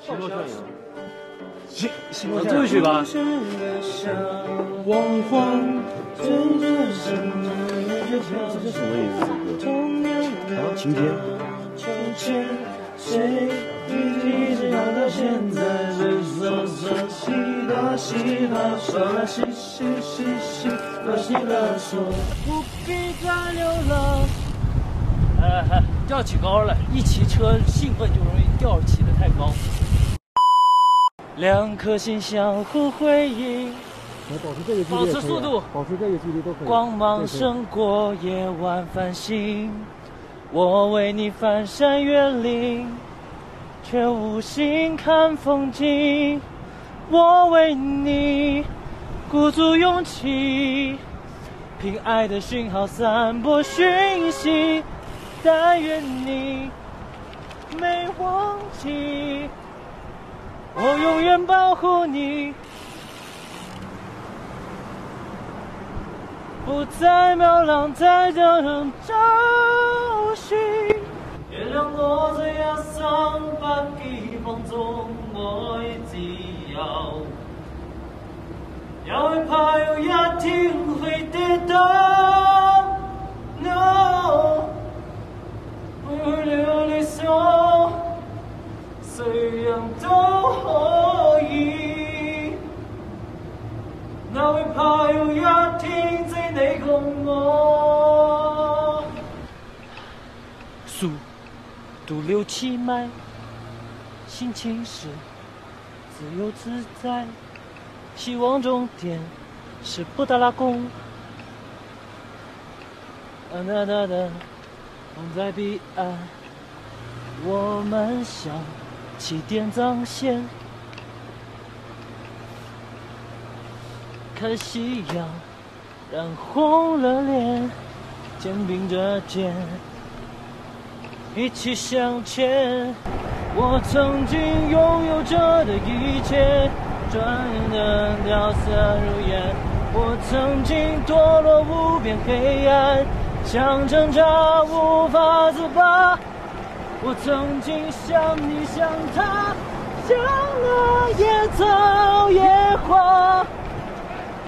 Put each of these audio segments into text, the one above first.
西洛山西西洛山，最后一曲吧。黄黄，这是什么意思？啊，晴天。谁一直要到现在？谁说说西拉西拉说拉西西西西拉西拉说，不必再流浪。哎，调起高了，一骑车兴奋就容易调起的太高。两颗心相互辉映，保持这个距离，保持速度，保持这个距离都可以。光芒胜过夜晚繁星，我为你翻山越岭，却无心看风景。我为你鼓足勇气，凭爱的讯号散播讯息。但愿你没忘记，我永远保护你，不再渺浪，再叫人找寻。月亮落在崖上，把地方中，我已记要，要害怕样都可以。哪会怕有一天只你共我？速度六七迈，心情是自由自在。希望终点是布达拉宫。哒哒哒哒。望在彼岸，我们像起点藏线，看夕阳染红了脸，肩并着肩，一起向前。我曾经拥有着的一切，转眼的掉色如烟。我曾经堕落无边黑暗。想挣扎无法自拔，我曾经像你像他，像那野草野花，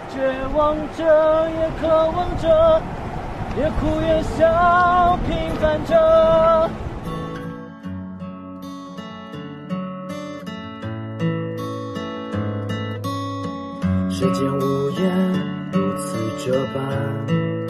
绝望着也渴望着，也哭也笑，平凡着。世间无言，如此这般。